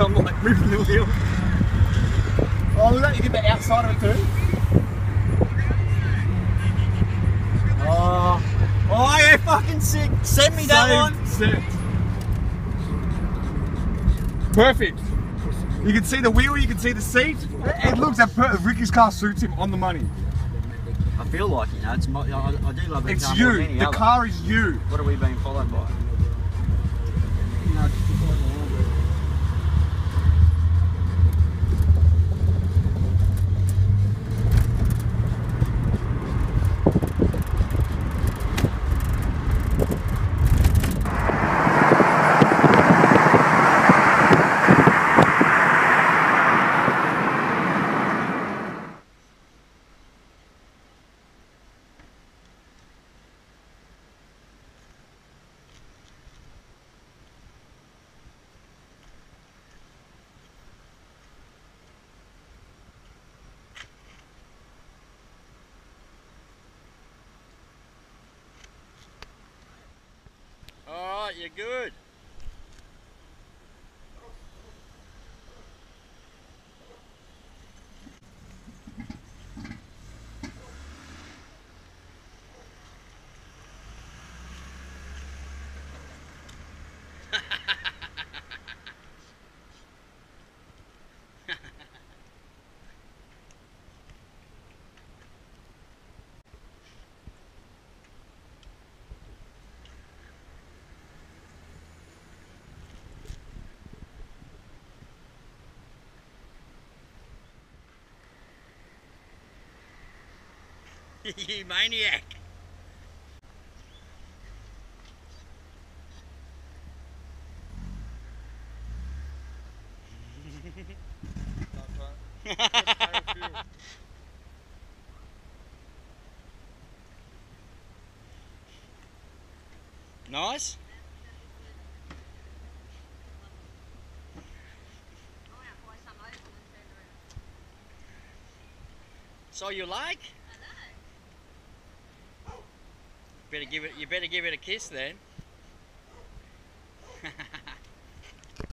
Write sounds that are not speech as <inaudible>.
<laughs> I'm like ripping the wheel. Oh, look at that, you get the outside of it too. Oh, Oh, yeah, fucking sick. Send me that one. Set. Perfect. You can see the wheel, you can see the seat. It looks at per- Ricky's car suits him on the money. I feel like, you know, it's my, I, I do love that It's car more you. any The other. car is you. What are we being followed by? Alright, good. <laughs> you maniac. <laughs> nice. So you like? Better give it. You better give it a kiss then. <laughs>